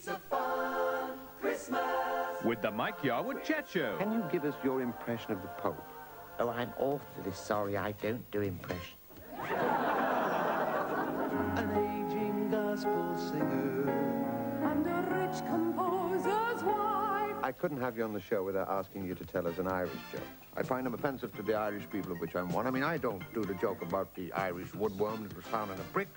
It's a fun Christmas. With the Mike Yarwood Chat Show. Can you give us your impression of the Pope? Oh, I'm awfully sorry I don't do impressions. An aging gospel singer. and a rich composer's wife. I couldn't have you on the show without asking you to tell us an Irish joke. I find them offensive to the Irish people, of which I'm one. I mean, I don't do the joke about the Irish woodworm that was found in a brick.